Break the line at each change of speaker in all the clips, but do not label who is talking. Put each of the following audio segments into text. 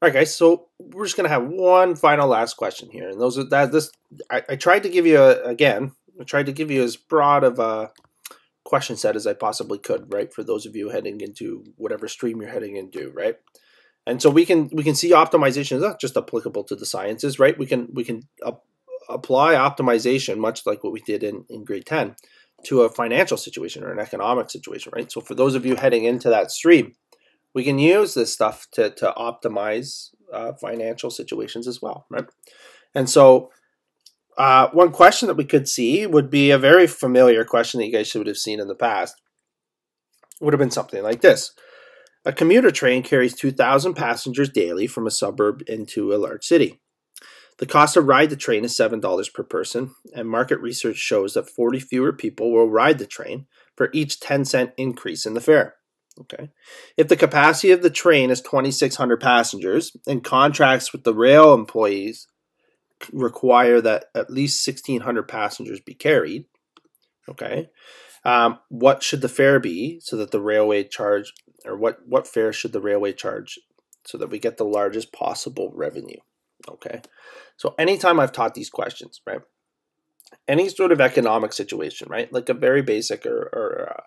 All right, guys. So we're just gonna have one final last question here, and those are that. This I, I tried to give you a, again. I tried to give you as broad of a question set as I possibly could, right? For those of you heading into whatever stream you're heading into, right? And so we can we can see optimization is not just applicable to the sciences, right? We can we can apply optimization much like what we did in in grade ten to a financial situation or an economic situation, right? So for those of you heading into that stream we can use this stuff to, to optimize uh, financial situations as well, right? And so uh, one question that we could see would be a very familiar question that you guys should have seen in the past. Would have been something like this. A commuter train carries 2,000 passengers daily from a suburb into a large city. The cost to ride the train is $7 per person, and market research shows that 40 fewer people will ride the train for each 10 cent increase in the fare. Okay. If the capacity of the train is 2,600 passengers and contracts with the rail employees require that at least 1,600 passengers be carried, okay, um, what should the fare be so that the railway charge, or what, what fare should the railway charge so that we get the largest possible revenue? Okay. So anytime I've taught these questions, right, any sort of economic situation, right, like a very basic or, or uh,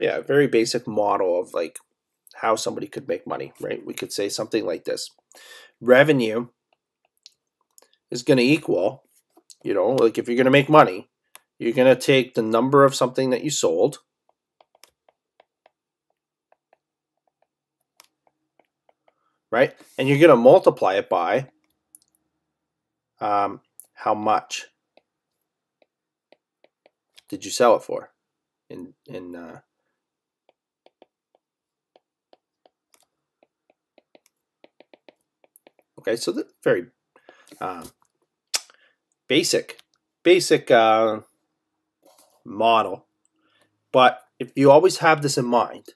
yeah, very basic model of like how somebody could make money, right? We could say something like this. Revenue is going to equal, you know, like if you're going to make money, you're going to take the number of something that you sold right? And you're going to multiply it by um, how much did you sell it for in in uh, Okay, so the very um, basic, basic uh, model. But if you always have this in mind,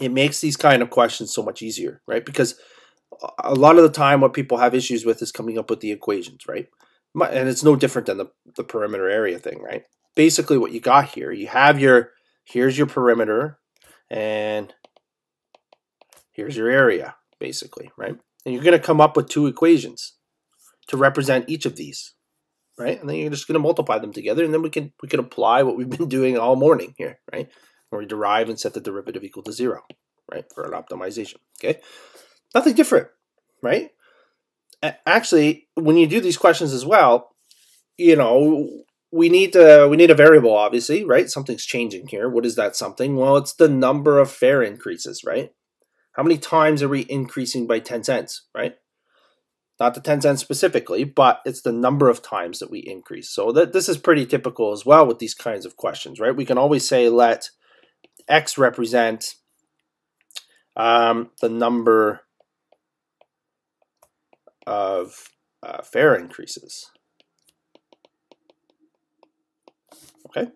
it makes these kind of questions so much easier, right? Because a lot of the time, what people have issues with is coming up with the equations, right? And it's no different than the, the perimeter area thing, right? Basically, what you got here, you have your, here's your perimeter, and here's your area, basically, right? And you're going to come up with two equations to represent each of these, right? And then you're just going to multiply them together, and then we can we can apply what we've been doing all morning here, right? Where we derive and set the derivative equal to zero, right, for an optimization. Okay, nothing different, right? Actually, when you do these questions as well, you know we need to we need a variable obviously right something's changing here what is that something well it's the number of fare increases right how many times are we increasing by 10 cents, right? Not the 10 cents specifically, but it's the number of times that we increase. So that this is pretty typical as well with these kinds of questions, right? We can always say let x represent um, the number of uh, fare increases. Okay?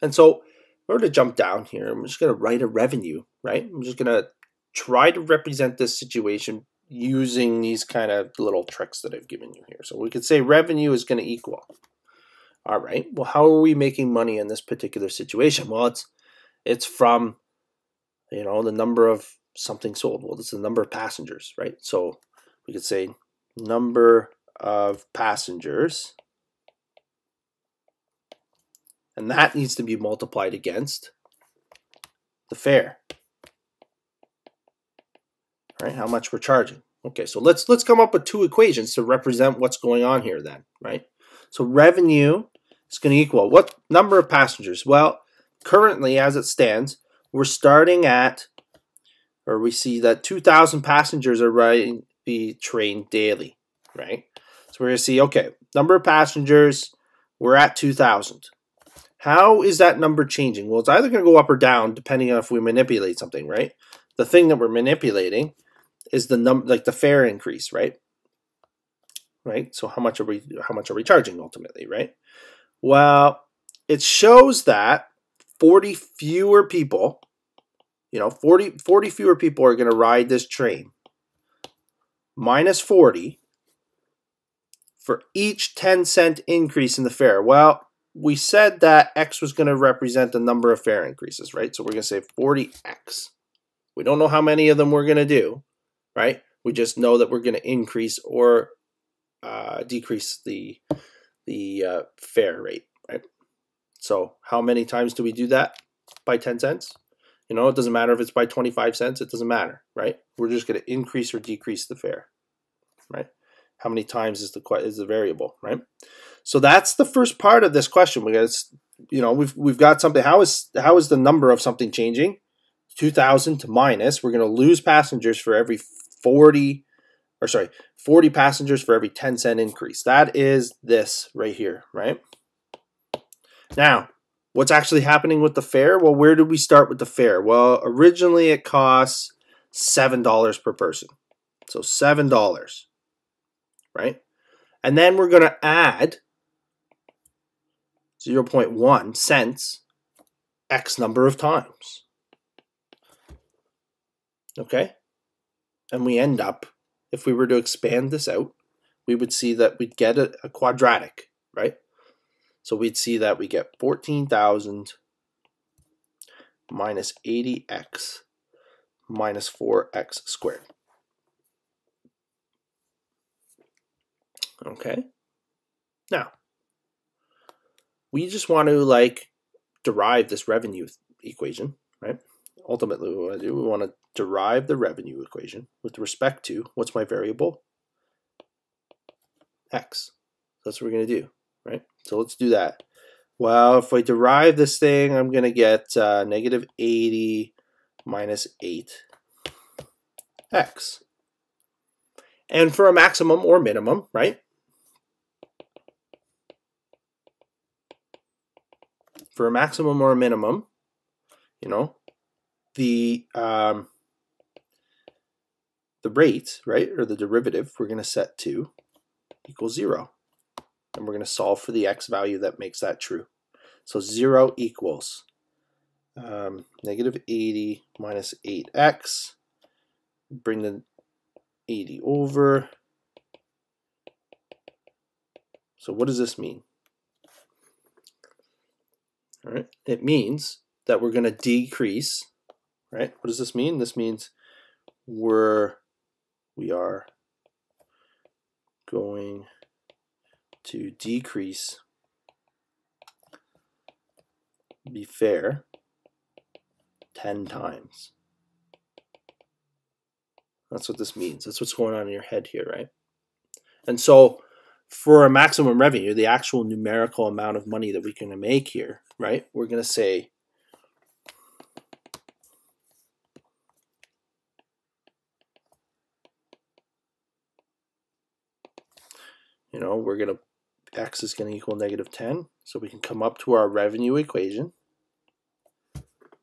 And so in order to jump down here, I'm just going to write a revenue, right? I'm just going to try to represent this situation using these kind of little tricks that I've given you here. So we could say revenue is going to equal. All right. Well, how are we making money in this particular situation? Well, it's it's from you know the number of something sold. Well, it's the number of passengers, right? So we could say number of passengers and that needs to be multiplied against the fare right? How much we're charging. Okay, so let's let's come up with two equations to represent what's going on here then, right? So revenue is going to equal what number of passengers? Well, currently as it stands, we're starting at or we see that 2,000 passengers are riding the train daily, right? So we're going to see, okay, number of passengers, we're at 2,000. How is that number changing? Well, it's either going to go up or down depending on if we manipulate something, right? The thing that we're manipulating is the number like the fare increase, right? Right. So how much are we how much are we charging ultimately, right? Well, it shows that 40 fewer people, you know, 40 40 fewer people are going to ride this train. Minus 40 for each 10 cent increase in the fare. Well, we said that x was going to represent the number of fare increases, right? So we're going to say 40x. We don't know how many of them we're going to do, right? We just know that we're going to increase or uh, decrease the the uh, fare rate, right? So how many times do we do that? By 10 cents? You know, it doesn't matter if it's by 25 cents. It doesn't matter, right? We're just going to increase or decrease the fare, right? How many times is the is the variable, right? So that's the first part of this question. We got, you know, we've we've got something. How is how is the number of something changing? 2,000 to minus. We're going to lose passengers for every 40, or sorry, 40 passengers for every 10 cent increase. That is this right here, right? Now, what's actually happening with the fare? Well, where did we start with the fare? Well, originally it costs $7 per person. So $7, right? And then we're going to add 0.1 cents X number of times. Okay? And we end up, if we were to expand this out, we would see that we'd get a, a quadratic, right? So we'd see that we get 14,000 minus 80x minus 4x squared. Okay. Now, we just want to like derive this revenue equation, right? Ultimately, what we want to do, we want to derive the revenue equation with respect to what's my variable? X. That's what we're going to do, right? So let's do that. Well, if I derive this thing, I'm going to get uh, negative 80 minus 8x. And for a maximum or minimum, right? For a maximum or a minimum, you know, the um, the rate, right, or the derivative, we're going to set to equals 0 and we're going to solve for the x value that makes that true. So 0 equals um, negative 80 minus 8x. Bring the 80 over. So what does this mean? All right, it means that we're going to decrease, right? What does this mean? This means we're, we are going to decrease be fair 10 times. That's what this means. That's what's going on in your head here, right? And so for a maximum revenue, the actual numerical amount of money that we can make here, right? We're going to say you know, we're going to x is going to equal negative 10. So we can come up to our revenue equation,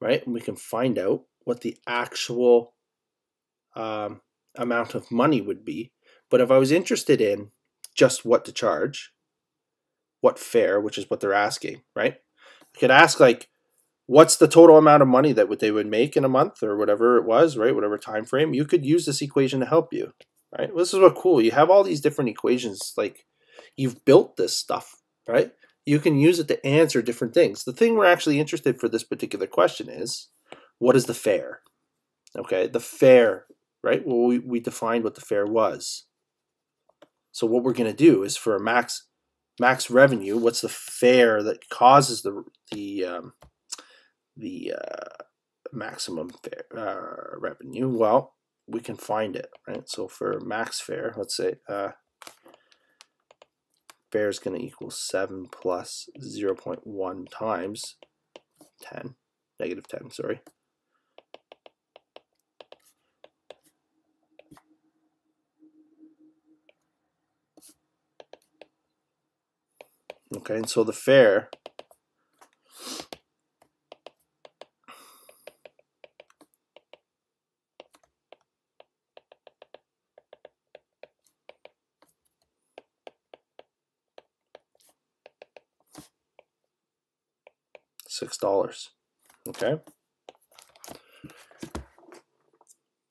right? And we can find out what the actual um, amount of money would be. But if I was interested in just what to charge, what fare, which is what they're asking, right? I could ask like, what's the total amount of money that would they would make in a month or whatever it was, right? Whatever time frame. You could use this equation to help you, right? This is what cool. You have all these different equations like You've built this stuff, right? You can use it to answer different things. The thing we're actually interested for this particular question is, what is the fare? Okay, the fare, right? Well, we, we defined what the fare was. So what we're going to do is for a max max revenue, what's the fare that causes the the um, the uh, maximum fare, uh, revenue? Well, we can find it, right? So for max fare, let's say uh, fare is going to equal 7 plus 0 0.1 times 10, negative 10, sorry. Okay, and so the fare $6. Okay.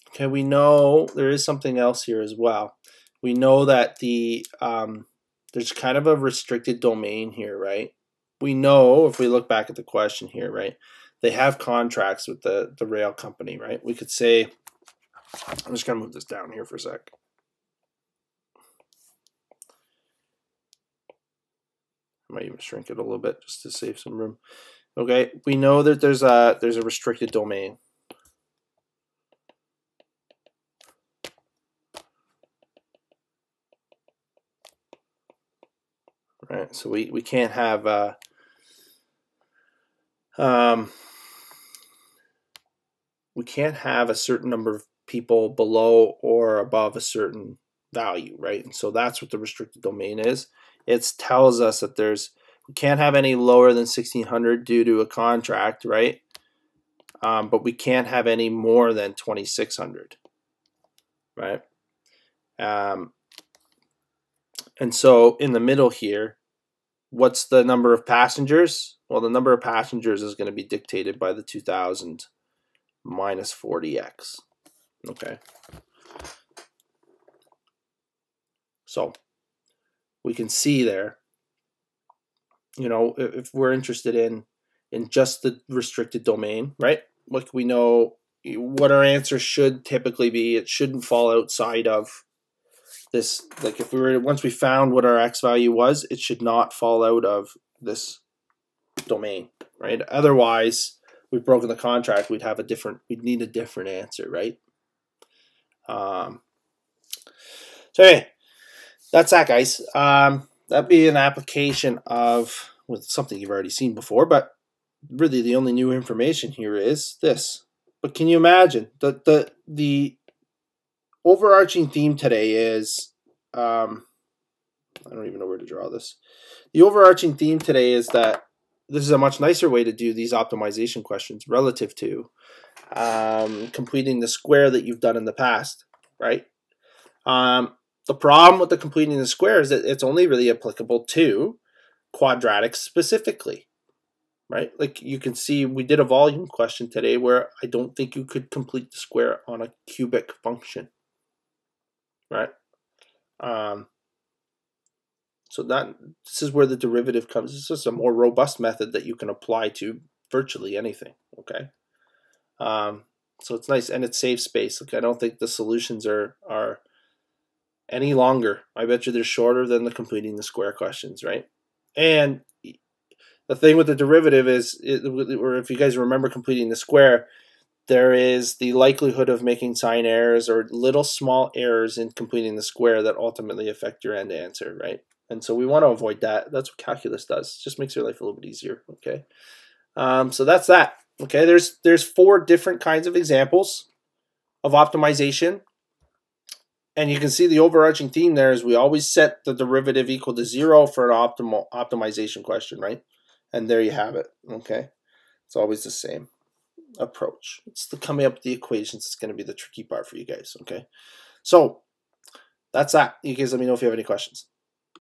Okay, we know there is something else here as well. We know that the um, there's kind of a restricted domain here, right? We know if we look back at the question here, right? They have contracts with the, the rail company, right? We could say I'm just going to move this down here for a sec. I might even shrink it a little bit just to save some room. Okay, we know that there's a there's a restricted domain. Right, so we, we can't have uh, um, we can't have a certain number of people below or above a certain value, right? And so that's what the restricted domain is. It tells us that there's we can't have any lower than 1600 due to a contract, right? Um, but we can't have any more than 2600, right? Um, and so in the middle here, what's the number of passengers? Well, the number of passengers is going to be dictated by the 2000 minus 40x. Okay. So we can see there, you know, if we're interested in in just the restricted domain, right? Like we know what our answer should typically be. It shouldn't fall outside of this. Like if we were once we found what our x value was, it should not fall out of this domain, right? Otherwise, we've broken the contract. We'd have a different. We'd need a different answer, right? Um, so anyway, that's that, guys. Um, that'd be an application of with something you've already seen before, but really the only new information here is this. But can you imagine the the the overarching theme today is um, I don't even know where to draw this. The overarching theme today is that this is a much nicer way to do these optimization questions relative to um, completing the square that you've done in the past, right? Um, the problem with the completing the square is that it's only really applicable to quadratics specifically, right? Like you can see we did a volume question today where I don't think you could complete the square on a cubic function, right? Um, so that this is where the derivative comes. This is a more robust method that you can apply to virtually anything, okay? Um, so it's nice and it saves space. Like I don't think the solutions are are any longer. I bet you they're shorter than the completing the square questions, right? And the thing with the derivative is, or if you guys remember completing the square, there is the likelihood of making sign errors or little small errors in completing the square that ultimately affect your end answer, right? And so we want to avoid that. That's what calculus does. It just makes your life a little bit easier, okay? Um, so that's that. Okay, there's there's four different kinds of examples of optimization. And you can see the overarching theme there is we always set the derivative equal to zero for an optimal optimization question, right? And there you have it. Okay. It's always the same approach. It's the coming up with the equations. It's going to be the tricky part for you guys. Okay. So that's that. You guys let me know if you have any questions.